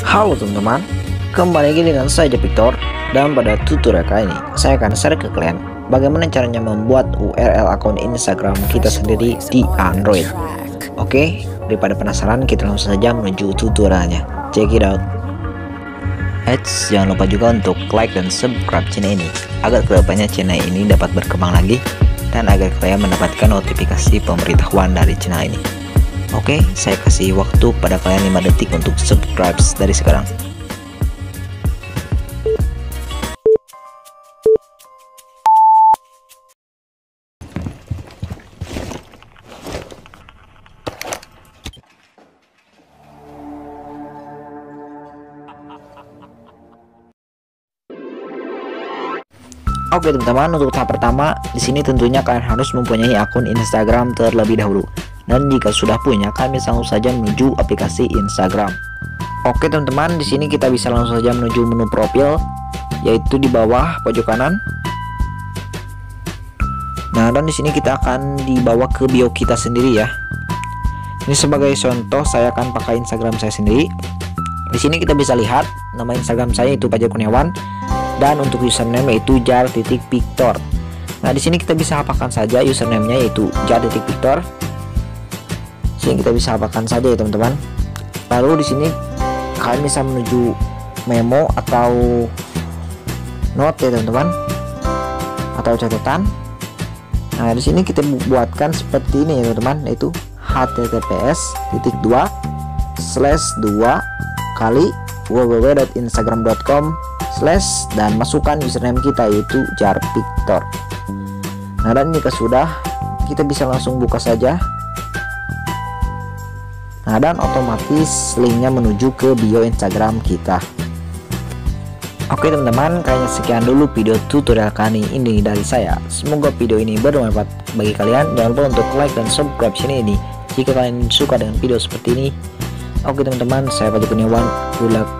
Halo teman-teman, kembali lagi dengan saya Victor dan pada tutorial kali ini saya akan share ke kalian bagaimana caranya membuat URL akun Instagram kita sendiri di Android. Oke, daripada penasaran kita langsung saja menuju tutorialnya. Check it out. Eits, jangan lupa juga untuk like dan subscribe channel ini agar ke depannya channel ini dapat berkembang lagi dan agar kalian mendapatkan notifikasi pemberitahuan dari channel ini. Oke, saya kasih waktu pada kalian 5 detik untuk subscribe dari sekarang. Oke teman-teman, untuk tahap pertama di sini tentunya kalian harus mempunyai akun Instagram terlebih dahulu. Dan jika sudah punya, bisa langsung saja menuju aplikasi Instagram. Oke teman-teman, di sini kita bisa langsung saja menuju menu profil, yaitu di bawah pojok kanan. Nah, dan di sini kita akan dibawa ke bio kita sendiri ya. Ini sebagai contoh, saya akan pakai Instagram saya sendiri. Di sini kita bisa lihat nama Instagram saya itu Pajar Kurniawan dan untuk username yaitu jar titik Victor. Nah di sini kita bisa apakan saja username-nya yaitu jar titik Victor. Sini kita bisa apakan saja ya teman-teman. Lalu di sini kalian bisa menuju memo atau note ya teman-teman atau catatan. Nah di sini kita buatkan seperti ini ya teman-teman yaitu https titik dua slash dua kali www.instagram.com slash dan masukkan username kita yaitu jar Victor. Nah dan jika sudah kita bisa langsung buka saja. Nah dan otomatis linknya menuju ke bio Instagram kita. Oke teman-teman, kayaknya sekian dulu video tutorial kali ini dari saya. Semoga video ini bermanfaat bagi kalian. Jangan lupa untuk like dan subscribe channel ini jika kalian suka dengan video seperti ini. Oke teman-teman, saya Fajar Kurniawan. Good luck